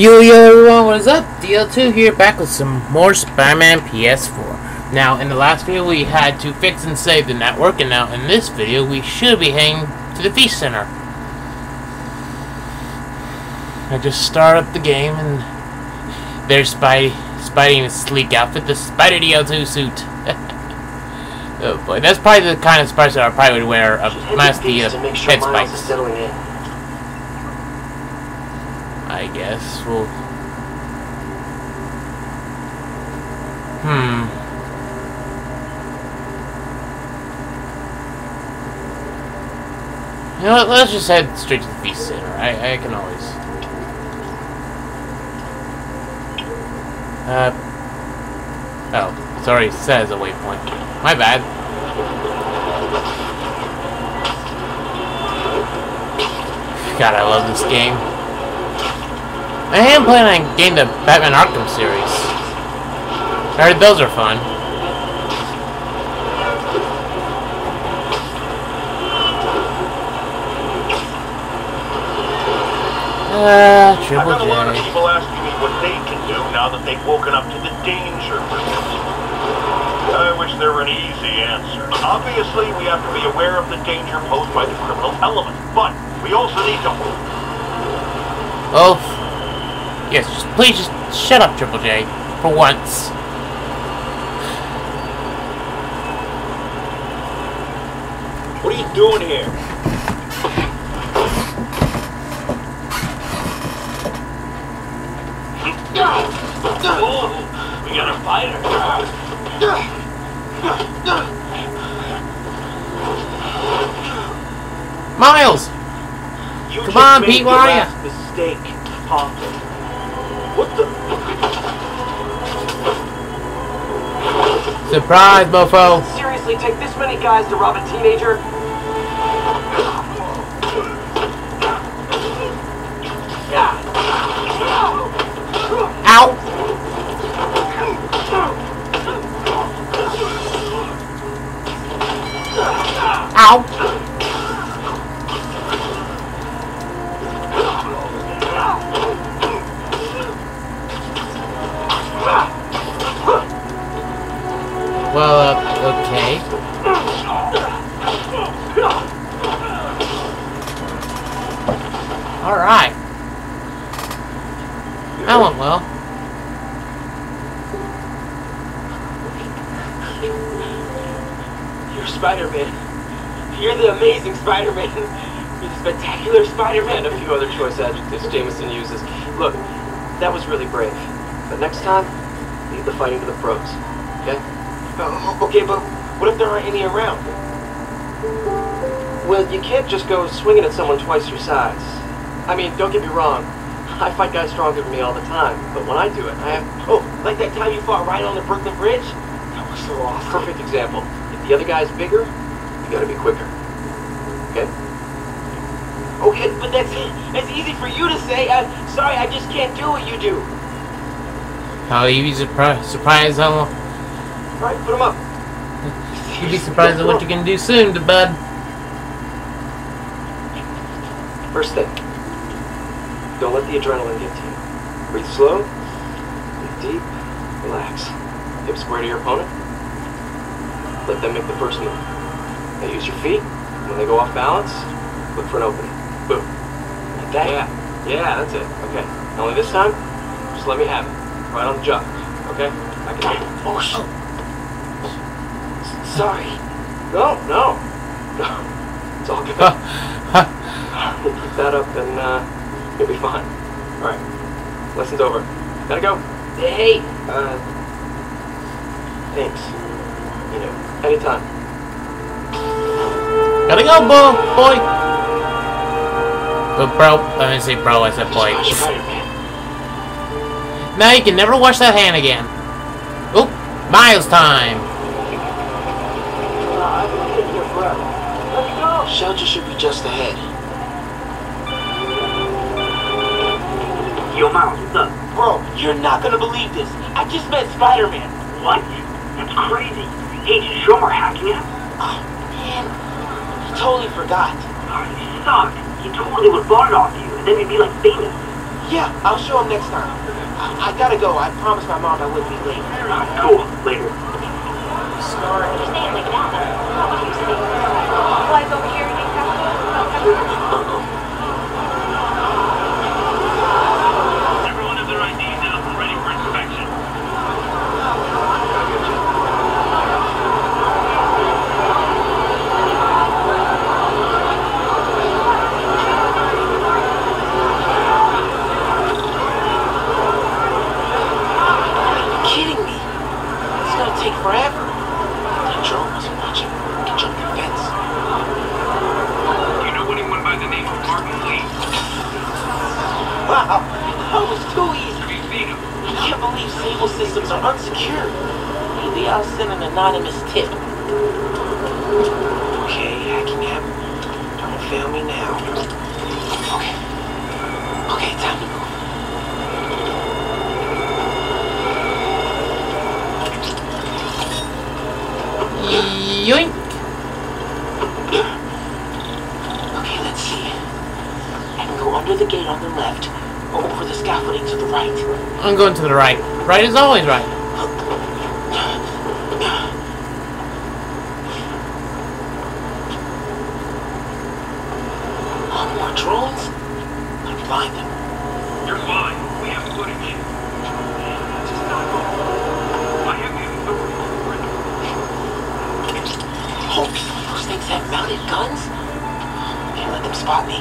Yo yo everyone, what is up? DL2 here back with some more Spider-Man PS4. Now in the last video we had to fix and save the network and now in this video we should be heading to the Feast Center. I just start up the game and there's Spidey, Spidey in his sleek outfit, the Spider DL2 suit. oh boy, that's probably the kind of spider that I probably would wear a mask the uh, head spikes. I guess we'll. Hmm. You know what? Let's just head straight to the Feast Center. I, I can always. Uh. Oh, sorry, it says a waypoint. My bad. God, I love this game. I am planning on getting the Batman Arkham series. I heard those are fun. Uh, I've got a lot of people asking me what they can do now that they've woken up to the danger. I wish there were an easy answer. Obviously, we have to be aware of the danger posed by the criminal element, but we also need to... Oh, yes, just, please just shut up, Triple J, for once. What are you doing here? Oh, we got a fighter. Miles! You Come on, Pete, the where are ya? last Mistake, Parker. What the? Surprise, mofo! Seriously, take this many guys to rob a teenager? Ow! Ow! Well, uh, okay. Alright. That went well. You're Spider-Man. You're the amazing Spider-Man. You're the spectacular Spider-Man. And a few other choice adjectives Jameson uses. Look, that was really brave. But next time, leave the fighting to the pros. Okay? Uh, okay, but what if there aren't any around? Well, you can't just go swinging at someone twice your size. I mean, don't get me wrong. I fight guys stronger than me all the time, but when I do it, I have. Oh, like that time you fought right on the Brooklyn Bridge? That was so awesome. Perfect example. If the other guy's bigger, you gotta be quicker. Okay? Okay, but that's that's easy for you to say. Uh, sorry, I just can't do what you do. How you be surprised? Surprised right, put him up. you'd be surprised at what you can do soon, to bud. First thing, don't let the adrenaline get to you. Breathe slow, breathe deep, relax. Hip square to your opponent. Let them make the first move. Now use your feet. When they go off balance, look for an opening. Boom. Like that? Yeah. Yeah, that's it. Okay. Only this time, just let me have it. Right on the jaw. Okay? I can Oh, sh- S- Sorry. No, no. No. It's all good. We'll keep that up and uh, you'll be fine. Alright. Lesson's over. Gotta go. Hey! Uh, thanks. You know, anytime. Gotta go, bo boy. But bro, I didn't say bro, I said boy. Now you can never wash that hand again. Oh, Miles time. I've been sitting here forever. Let's go! Shelter should be just ahead. Yo, Miles, what's up? Bro, you're not gonna believe this. I just met Spider-Man. What? That's crazy. Hey, did you show him our hacking app? Oh, man. I totally forgot. Oh, you suck. He totally would have bought it off you, and then we'd be like famous. Yeah, I'll show him next time. I, I gotta go. I promised my mom I wouldn't be late. Cool. Later. Smart. Thank you. Right. Right is always right. More drones? I'm flying them. You're fine. We have footage. I have the authority for it. Oh, those things have mounted guns? Can't let them spot me.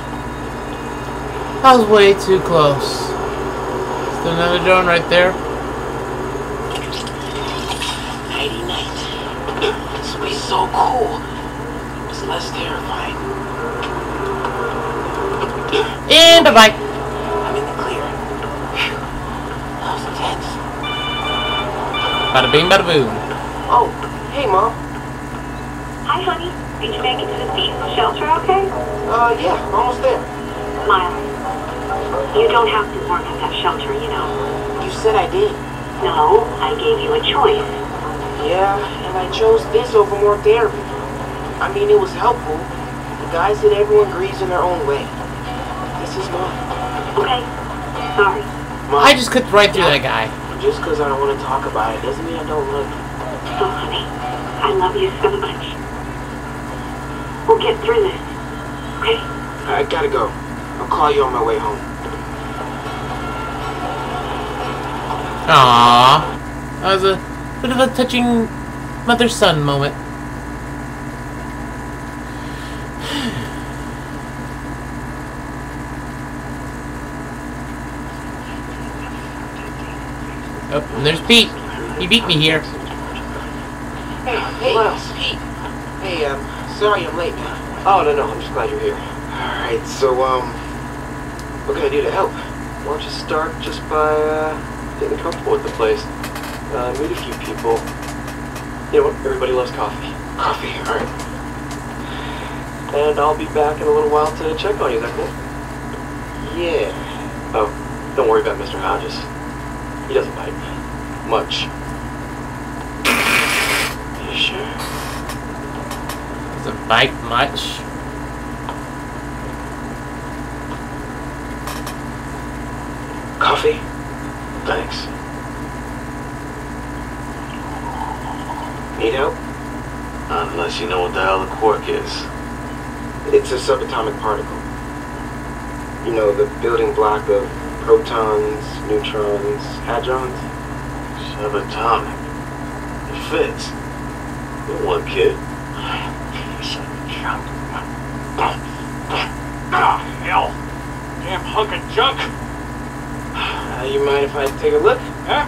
I was way too close. Is there another drone right there? Nighty night. This will be so cool. It's less terrifying. And bye bye. I'm in the clear. Phew. That was intense. Bada bing, bada boom. Oh, hey, Mom. Hi, honey. Did you make it to the seasonal shelter okay? Uh, yeah, almost there. Miles, you don't have to work at that shelter, you know. You said I did. No, I gave you a choice. Yeah, and I chose this over more therapy. I mean, it was helpful. The guys said everyone grieves in their own way. This is mine. Okay. Sorry. Mom, I just clicked right through that guy. just because I don't want to talk about it doesn't mean I don't love you. So, honey, I love you so much. We'll get through this. Okay? I gotta go. I'll call you on my way home. Aww. That was a bit of a touching mother-son moment. Oh, and there's Pete. He beat me here. Hey, hey, Pete. Hey, um, sorry I'm late. Oh, no, no, I'm just glad you're here. Alright, so, um, what can I do to help? Why don't you start just by uh, getting comfortable with the place? Uh, meet a few people. You know what? Everybody loves coffee. Coffee, alright. And I'll be back in a little while to check on you. Is that cool? Yeah. Oh, don't worry about Mr. Hodges. He doesn't bite. Much. You sure? Doesn't bite much. Coffee? Thanks. Need help? Unless you know what the hell the quark is. It's a subatomic particle. You know, the building block of protons, neutrons, hadrons. Subatomic. It fits. Good one, kid. Piece of junk. Ah, hell. Damn hunk of junk. Uh, you mind if I take a look? Huh?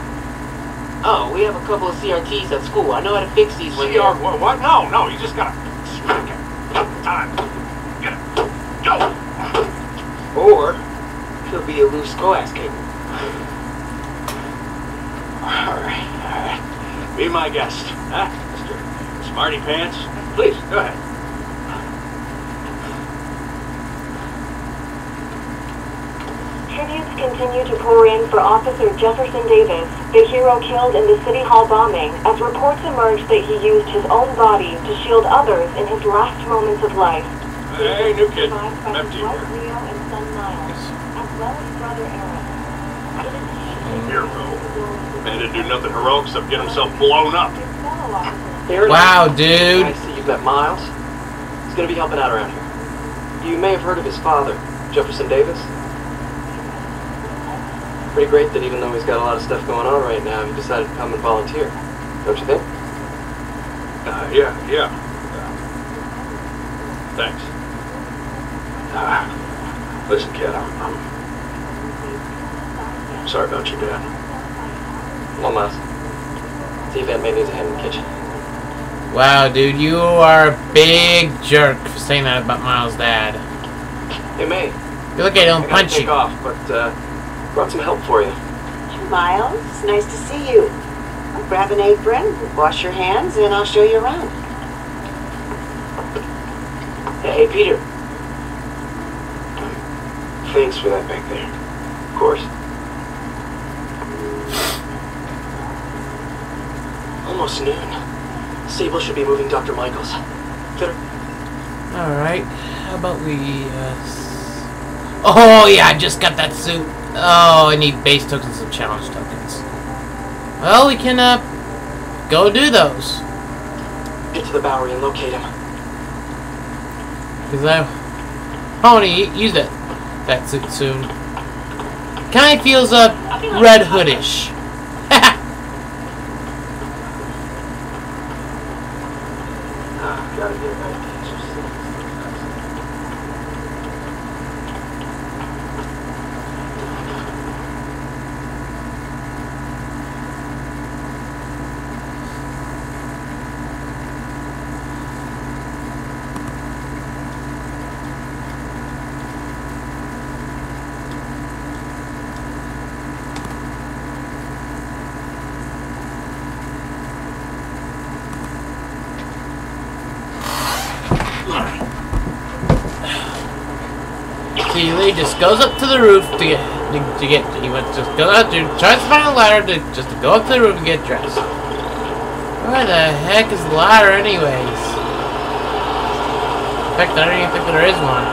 Oh, we have a couple of CRTs at school. I know how to fix these when CR, they're... what, what? No, no, you just gotta smack it. Time. Get it. Go. Or, could be a loose coax cable. Alright, alright. Be my guest, huh, Mr. Smarty Pants? Please, go ahead. Tributes continue to pour in for Officer Jefferson Davis, the hero killed in the City Hall bombing, as reports emerge that he used his own body to shield others in his last moments of life. Hey, new kid. I'm empty wife here. Rio and son Miles, as well as brother Aaron. Hero. Man didn't do nothing heroic except get himself blown up. Wow, dude. I see you've met Miles. He's gonna be helping out around here. You may have heard of his father, Jefferson Davis. Pretty great that even though he's got a lot of stuff going on right now, he decided to come and volunteer. Don't you think? Uh, yeah, yeah. Uh, thanks. Uh, listen, kid, I'm, I'm sorry about your dad. Come on, Miles. See if Aunt May needs a hand in the kitchen. Wow, dude, you are a big jerk for saying that about Miles' dad. Hey, May. You look at him I punch take you. off, but uh, brought some help for you. Miles, nice to see you. I'll grab an apron, wash your hands, and I'll show you around. Hey, hey, Peter. Thanks for that back there. Of course. Almost noon. Sable should be moving Dr. Michaels. Fitter. Alright, how about we, uh... Oh, yeah, I just got that suit. Oh, I need base tokens and challenge tokens. Well, we can, uh, go do those. Get to the Bowery and locate him. Because I, I want to use that, that suit soon. Kind of feels, uh, Red Hoodish. Ah, gotta get back to See, Lee just goes up to the roof to get, to, to get, he went, just go out there, tries to find a ladder to, just to go up to the roof and get dressed. Where the heck is the ladder anyways? In fact, I don't even think there is one.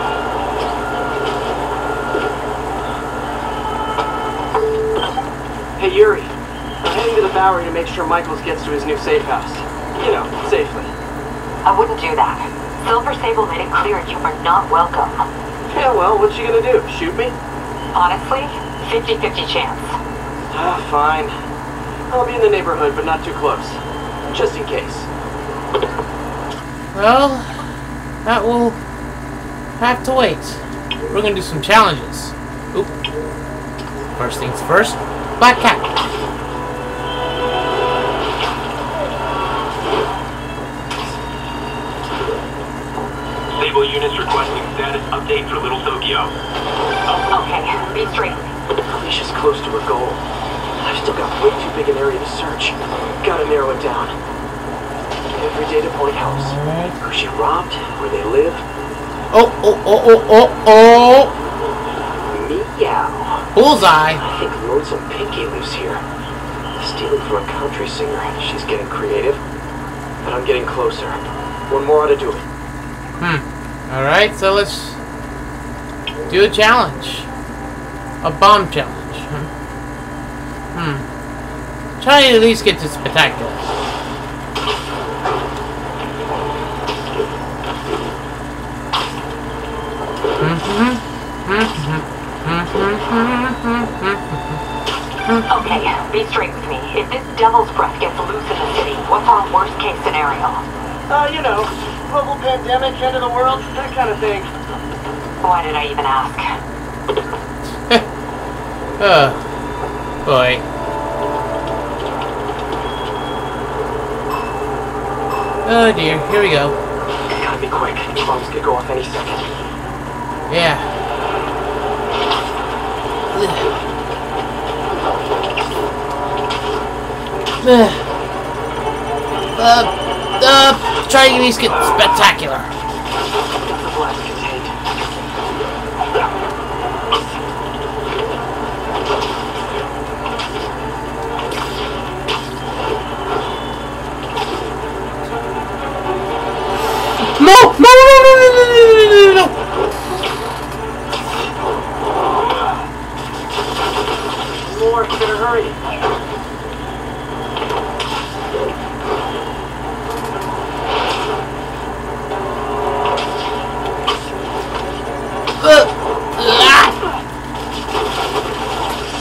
Hey, Yuri. I'm heading to the Bowery to make sure Michaels gets to his new safe house. You know, safely. I wouldn't do that. Silver Sable made it clear you are not welcome. Yeah, well, what's she gonna do? Shoot me? Honestly, 50-50 chance. Ah, fine. I'll be in the neighborhood, but not too close. Just in case. Well, that will have to wait. We're gonna do some challenges. Oop. First things first, Black Cat. Sable units requesting status update for Little Tokyo. Okay, be straight. Felicia's close to her goal. I've still got way too big an area to search. Gotta narrow it down. Every data point helps. Alright. Who she robbed, where they live. Oh, oh, oh, oh, oh, Meow. oh! Bullseye! I think Lonesome Pinky lives here. Stealing from a country singer. She's getting creative. But I'm getting closer. One more ought to do it. Hmm. Alright, so let's do a challenge. A bomb challenge. Hmm. Hmm. Try to at least get to spectacular. Okay, be straight with me. If this devil's breath gets loose in the city, what's our worst case scenario? Uh, you know, global pandemic, end of the world, that kind of thing. Why did I even ask? Oh. Boy. Oh dear, here we go. Gotta be quick. Bombs could go off any second. Yeah. Ugh. Uh, uh, try to get spectacular. The. No! No! No! No! No! No! No! No! No! more. You better hurry.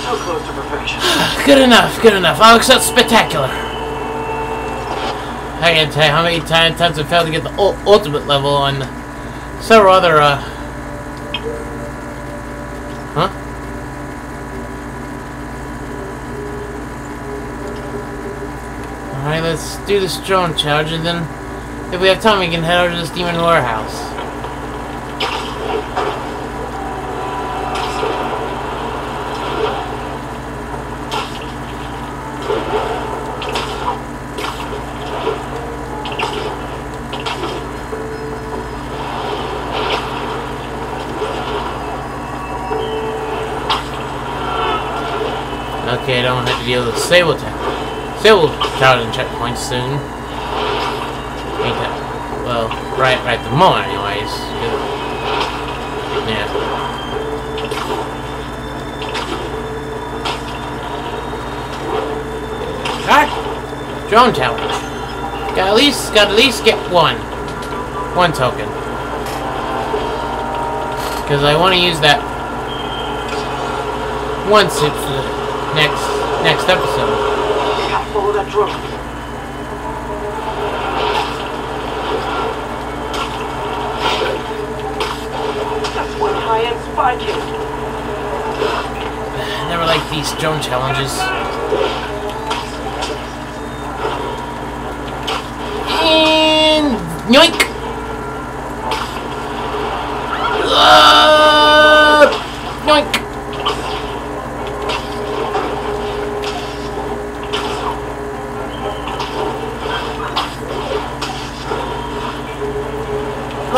So close to perfection. Good enough, good enough. I'll accept spectacular. I can't tell you how many times, times I failed to get the ul- ultimate level on several other, uh... Huh? Alright, let's do this drone challenge, and then if we have time, we can head over to this demon warehouse. Okay, I don't have to deal with Sable Town. Sable Town and checkpoints soon. Ain't that? Well, right, right at the moment, anyways. Yeah. Alright. Drone challenge. Got at least, got at least get one. One token. Because I want to use that for the next next episode. Yeah, follow that drone. That's one high-end spy. Never liked these drone challenges. And yoink!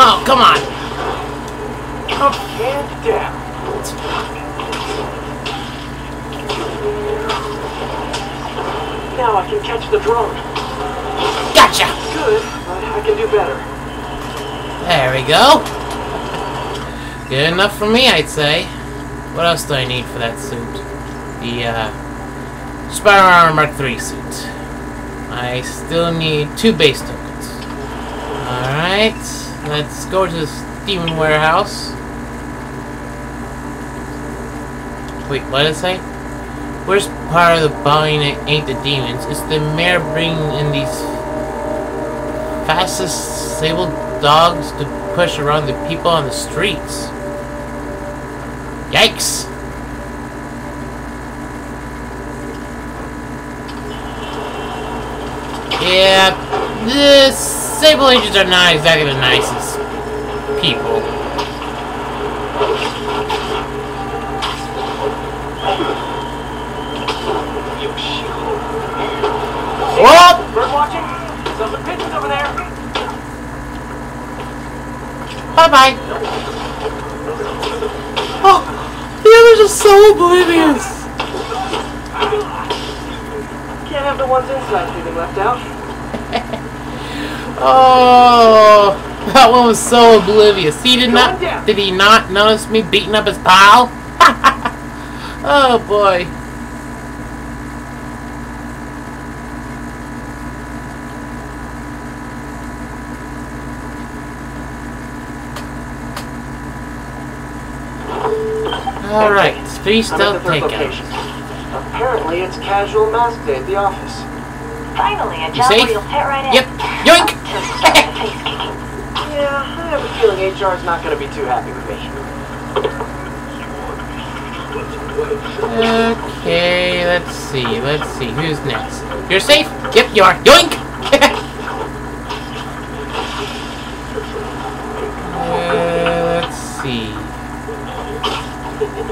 Oh, come on! Up and down. Now I can catch the drone. Gotcha! Good, but I can do better. There we go. Good enough for me, I'd say. What else do I need for that suit? The, uh, Spider Armor Mark III suit. I still need two base tokens. Alright, let's go to this demon warehouse. Wait, what did it say? Worst part of the bombing ain't the demons, it's the mayor bringing in these fastest sable dogs to push around the people on the streets. Yikes! Yeah, the Sable Agents are not exactly the nicest people. Whoa! Bird watching? There's some pigeons over there. Bye bye. Oh, the others are so oblivious. Can't have the ones inside feeling left out. Oh, that one was so oblivious. He did not. Did he not notice me beating up his pal? oh boy. All right, three I'm at the takeout. Apparently, it's casual mask day at the office. Finally, a You job safe? where you'll fit right in. Yep. Yoink! To start the face kicking. Yeah, I have a feeling HR's not going to be too happy with me. Okay, let's see. Let's see. Who's next? You're safe? Yep, you are. Yoink! uh, let's see.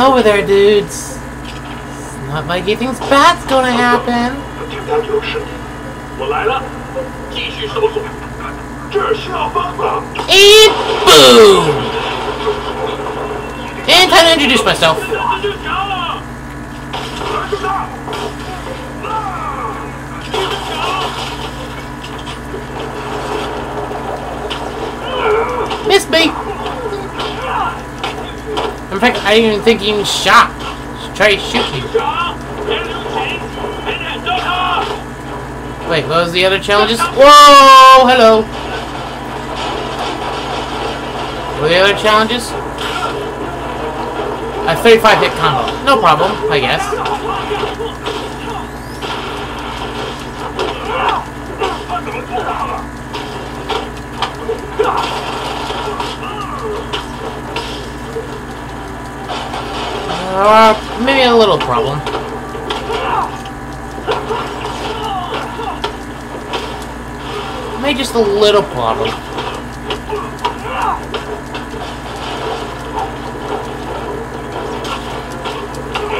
over there, dudes. It's not like you think's bad's gonna happen. And boom! And time to introduce myself. Miss me! In fact, I even think he even shot. Try to shoot you. Wait, what was the other challenges? Whoa! Hello! What were the other challenges? A 35 hit combo. No problem, I guess. Uh, maybe a little problem. Maybe just a little problem.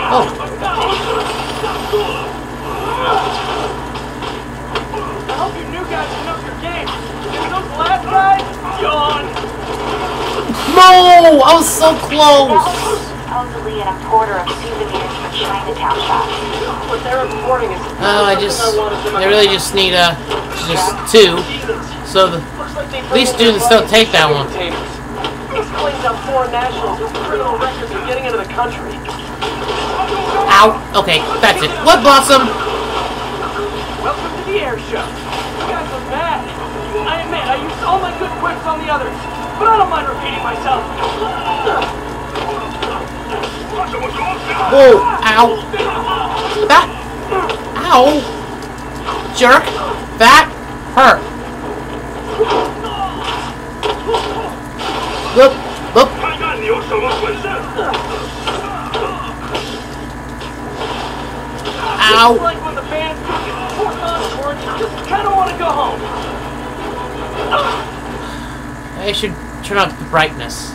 Oh, I hope you new guys can up your game. And those last guys, yawn. no! I was so close! Was supposedly an importer of souvenirs for Chinatown shops. What they're reporting is. Oh, I just, they really just need, uh, just two. So the, these students don't take that one. These claims out foreign nationals with criminal records are getting into the country. ow, okay, that's it. What Blossom? Welcome to the air show. You guys are mad. I admit, I used all my good quips on the others, but I don't mind repeating myself. Whoa, ow. That, ow. Jerk, that hurt. Look, look. Ow. I should turn up the brightness.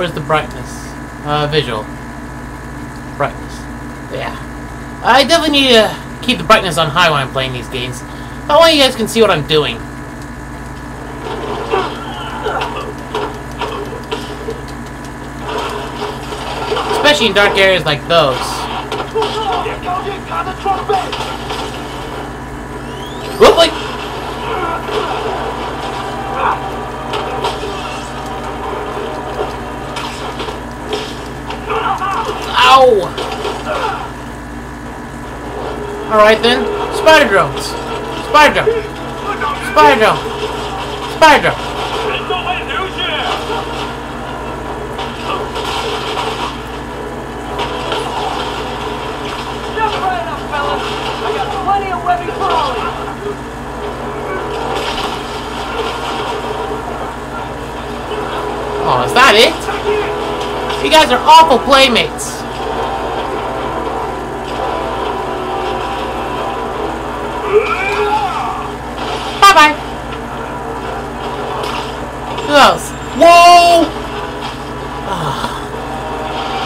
Where's the brightness? Uh, visual. Brightness. Yeah. I definitely need to keep the brightness on high when I'm playing these games. I want you guys can see what I'm doing. Especially in dark areas like those. Whoop, like Ow! Alright then. Spider drones. Spider drone. Spider drone. Spider drone. Oh, is that it? You guys are awful playmates. Who else? Whoa! Ah.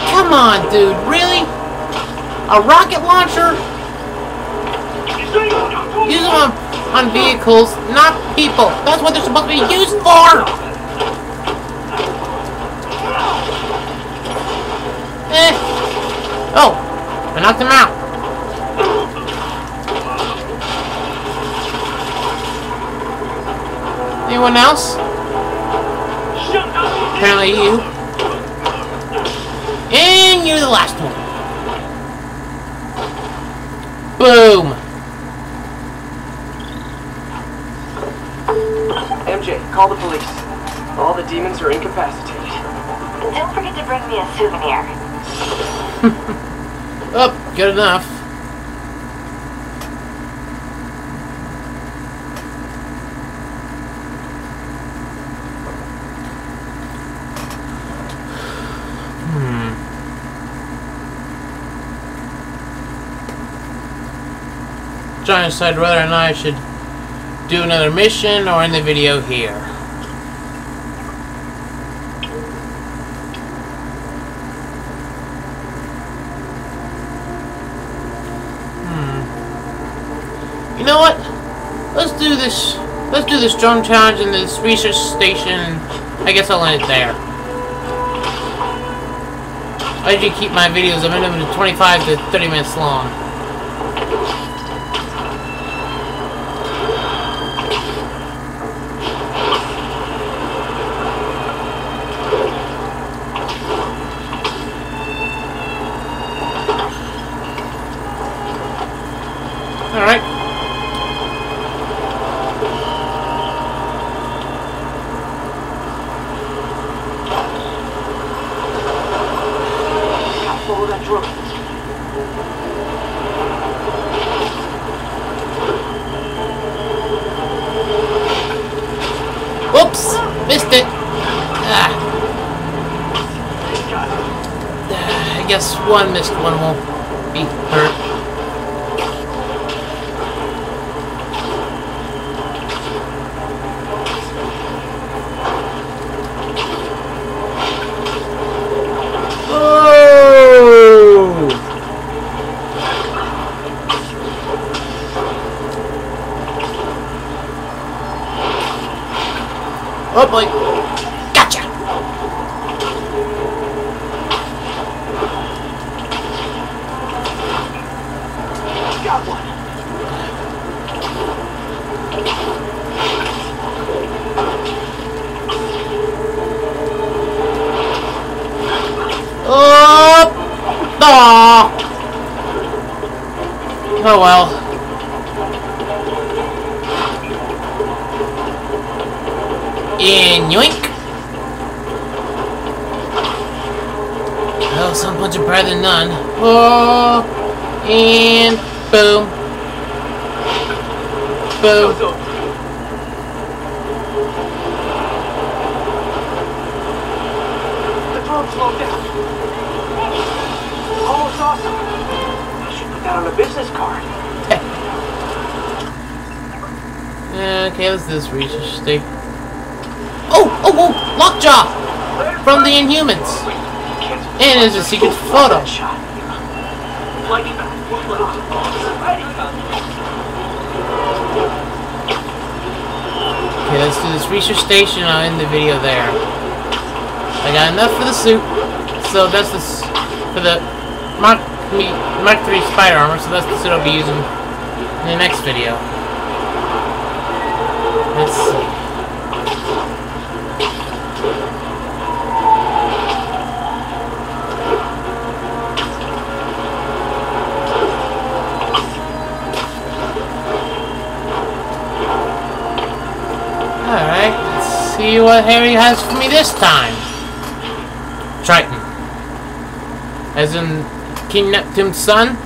Come on, dude. Really? A rocket launcher? Use them on, on vehicles, not people. That's what they're supposed to be used for. Eh. Oh, I knocked him out. Anyone else? Apparently you. And you're the last one. Boom. MJ, call the police. All the demons are incapacitated. And don't forget to bring me a souvenir. Oh, good enough. Trying to decide whether or not I should do another mission or end the video here. Hmm. You know what? Let's do this. Let's do this drone challenge in this research station. I guess I'll end it there. I usually keep my videos a minimum of 25 to 30 minutes long. Alright. Gotta follow that drone. Whoops! Missed it! Ah. Ah, I guess one missed one will be hurt. Oh! Oh boy! Gotcha! Got one. Oh! Aw! Oh well. And yoink! Well, some punch are better than none. Oh! And boom. Boom. Go, The drone slowed down. Almost awesome. I should put that on a business card. Okay, let's do this research thing. Oh! Oh! Oh! Lockjaw! From the Inhumans! And there's a secret photo. Shot. Like, Okay, let's do this research station. I'll end the video there. I got enough for the suit, so that's the for the Mark Mark Three spider armor. So that's the suit I'll be using in the next video. Let's see. Alright, let's see what Harry has for me this time. Triton. As in King Neptune's son?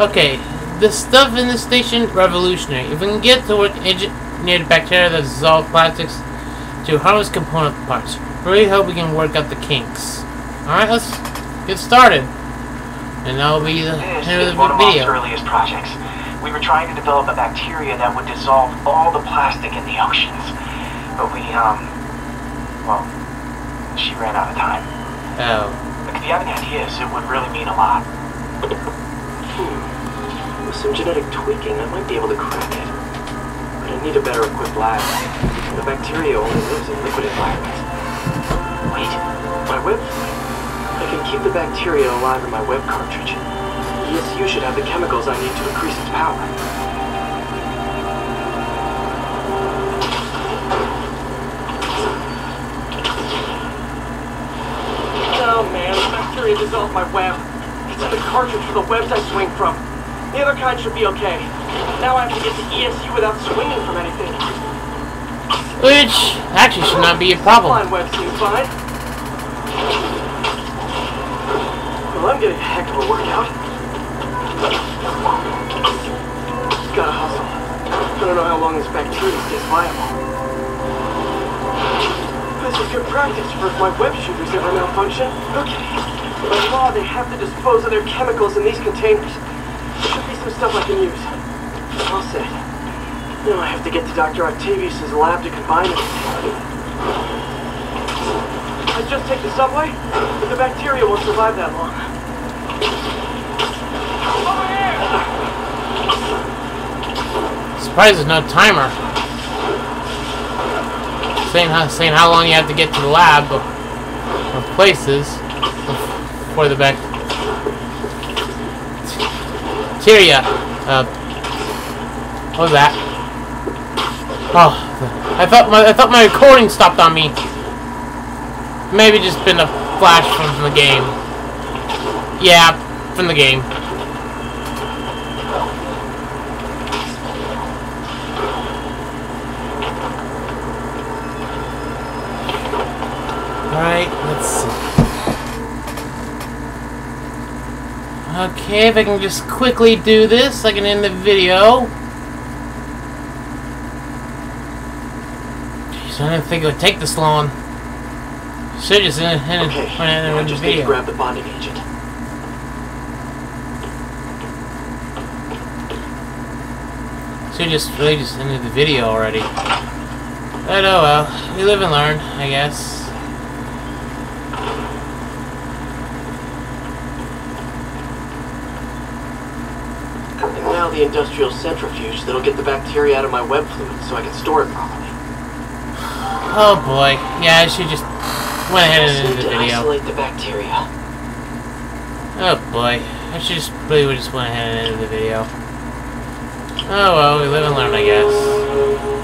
Okay, the stuff in the station, revolutionary. If we can get to work engineered bacteria that dissolve plastics to harmless component parts, really hope we can work out the kinks. Alright, let's get started. And that'll be the This end of the one of earliest projects. We were trying to develop a bacteria that would dissolve all the plastic in the oceans. But we, um, well, she ran out of time. Oh. Look, if you have any ideas, it would really mean a lot. Hmm. With some genetic tweaking, I might be able to crack it. But I need a better equipped lab. The bacteria only lives in liquid environments. Wait, my web I can keep the bacteria alive in my web cartridge. ESU should have the chemicals I need to increase its power. The bacteria dissolved my web. It's in the cartridge for the webs I swing from. The other kind should be okay. Now I have to get to ESU without swinging from anything. Which actually should not be a problem. Line web seems fine. Well, I'm getting a heck of a workout. Gotta hustle. I don't know how long this bacteria stays viable. This is good practice for if my web shooters ever malfunction. Okay. By law, they have to dispose of their chemicals in these containers. Should be some stuff I can use. All set. Now I have to get to Dr. Octavius' lab to combine it. I just take the subway, but the bacteria won't survive that long. Surprised there's no timer. Saying how saying how long you have to get to the lab or places before the bacteria. Uh, what was that? Oh, I thought my I thought my recording stopped on me. Maybe just been a flash from the game. Yeah, from the game. Alright, let's see. Okay, if I can just quickly do this, I can end the video. Jeez, I didn't think it would take this long. Should just end, end, Okay, end, I end the just need to video. grab the bonding agent. Should just really just ended the video already. But oh well, we live and learn, I guess. And now the industrial centrifuge that'll get the bacteria out of my web fluid so I can store it properly. Oh boy, yeah, I should just went ahead and ended the video. isolate the bacteria. Oh boy, I should just really would just went ahead and ended the video. Oh well, we live and learn, I guess.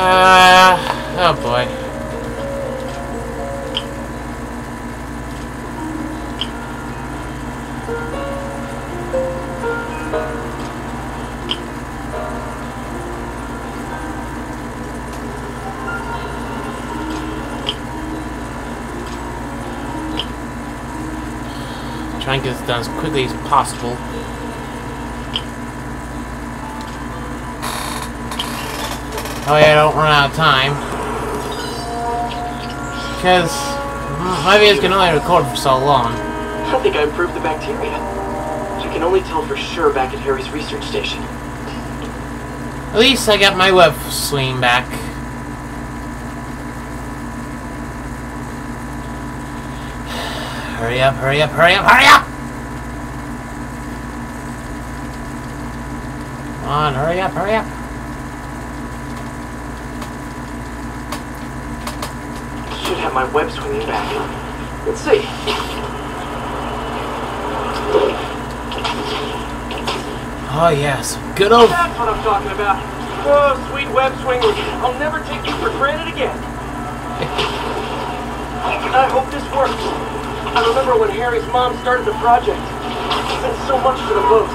Uh, oh boy. Try and get this done as quickly as possible. Oh yeah, don't run out of time. Because my videos can only record for so long. I think I improved the bacteria. I can only tell for sure back at Harry's research station. At least I got my web swing back. Hurry up, hurry up, hurry up, hurry up! Come on, hurry up, hurry up. Should have my web swinging back. Let's see. Oh yes, good old... That's what I'm talking about. Oh, sweet web swingers. I'll never take you for granted again. I hope this works. I remember when Harry's mom started the project. She said so much to the post.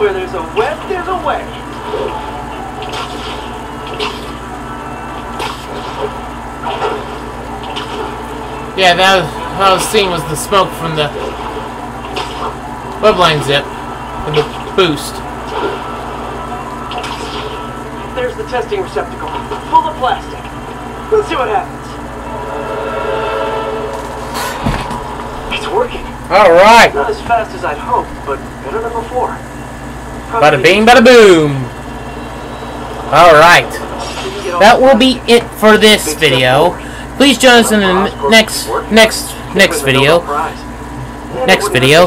Where there's a web, there's a way. Yeah, that, what I was seeing was the smoke from the webline zip and the boost. There's the testing receptacle, full of plastic. Let's see what happens. It's working. Alright! Not as fast as I'd hoped, but better than before. Bada bing, bada boom! Alright. That will be it for this video. Please join us in the next next next video. Next video.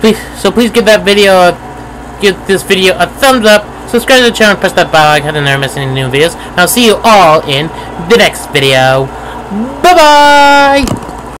Please so please give that video a, give this video a thumbs up, subscribe to the channel, and press that bell icon to never miss any new videos. And I'll see you all in the next video. Bye bye